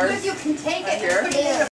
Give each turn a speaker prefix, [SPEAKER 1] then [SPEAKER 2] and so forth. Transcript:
[SPEAKER 1] Because you can take it it Here.